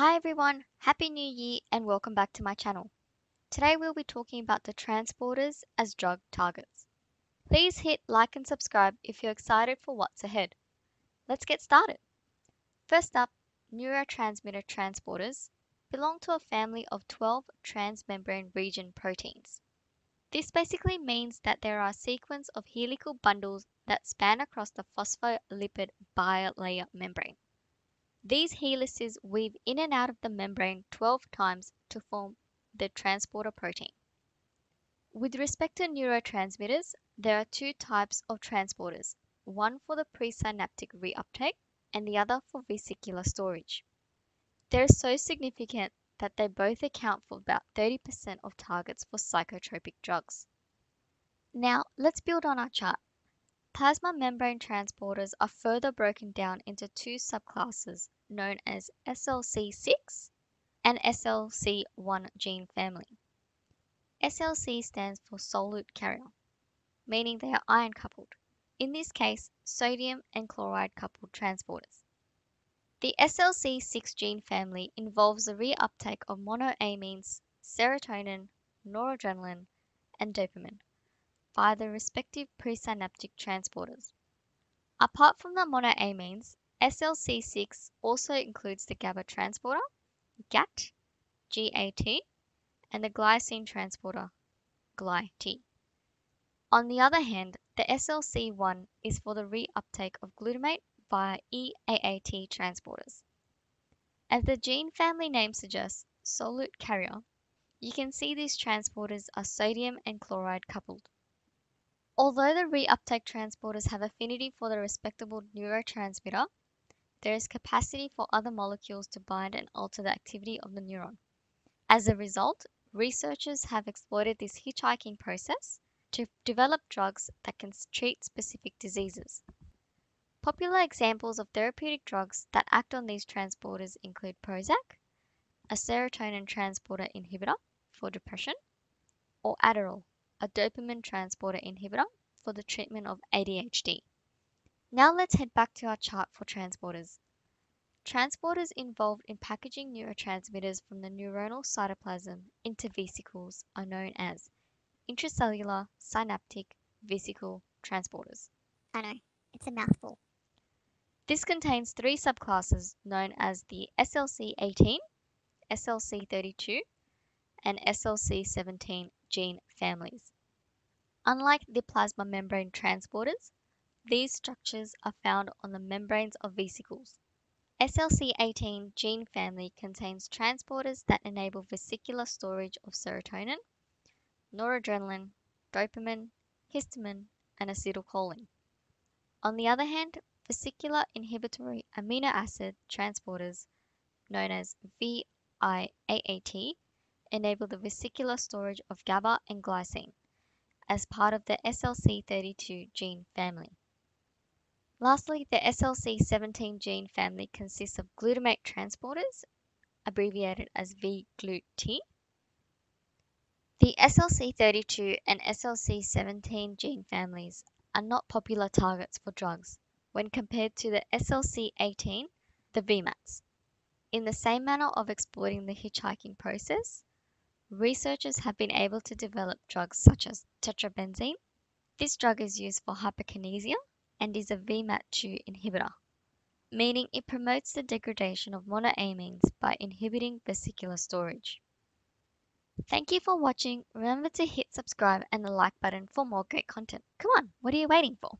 Hi everyone, Happy New Year and welcome back to my channel. Today we'll be talking about the transporters as drug targets. Please hit like and subscribe if you're excited for what's ahead. Let's get started. First up, neurotransmitter transporters belong to a family of 12 transmembrane region proteins. This basically means that there are a sequence of helical bundles that span across the phospholipid bilayer membrane. These helices weave in and out of the membrane 12 times to form the transporter protein. With respect to neurotransmitters, there are two types of transporters, one for the presynaptic reuptake and the other for vesicular storage. They're so significant that they both account for about 30% of targets for psychotropic drugs. Now, let's build on our chart. Plasma membrane transporters are further broken down into two subclasses known as SLC6 and SLC1 gene family. SLC stands for solute carrier, meaning they are ion coupled, in this case, sodium and chloride coupled transporters. The SLC6 gene family involves the reuptake of monoamines, serotonin, noradrenaline, and dopamine via the respective presynaptic transporters. Apart from the monoamines, SLC6 also includes the GABA transporter, GAT, GAT, and the glycine transporter, GlyT. On the other hand, the SLC1 is for the reuptake of glutamate via EAAT transporters. As the gene family name suggests, solute carrier, you can see these transporters are sodium and chloride coupled. Although the reuptake transporters have affinity for the respectable neurotransmitter, there is capacity for other molecules to bind and alter the activity of the neuron. As a result, researchers have exploited this hitchhiking process to develop drugs that can treat specific diseases. Popular examples of therapeutic drugs that act on these transporters include Prozac, a serotonin transporter inhibitor for depression, or Adderall, a dopamine transporter inhibitor for the treatment of ADHD. Now let's head back to our chart for transporters. Transporters involved in packaging neurotransmitters from the neuronal cytoplasm into vesicles are known as intracellular synaptic vesicle transporters. I know, it's a mouthful. This contains three subclasses known as the SLC18, SLC32, and SLC17 gene families. Unlike the plasma membrane transporters, these structures are found on the membranes of vesicles. SLC18 gene family contains transporters that enable vesicular storage of serotonin, noradrenaline, dopamine, histamine, and acetylcholine. On the other hand, vesicular inhibitory amino acid transporters, known as VIAAT, enable the vesicular storage of GABA and glycine as part of the SLC32 gene family. Lastly, the SLC17 gene family consists of glutamate transporters, abbreviated as V-GLUT. The SLC32 and SLC17 gene families are not popular targets for drugs when compared to the SLC18, the VMATs. In the same manner of exploiting the hitchhiking process, researchers have been able to develop drugs such as tetrabenazine. This drug is used for hyperkinesia and is a VMAT2 inhibitor, meaning it promotes the degradation of monoamines by inhibiting vesicular storage. Thank you for watching. Remember to hit subscribe and the like button for more great content. Come on, what are you waiting for?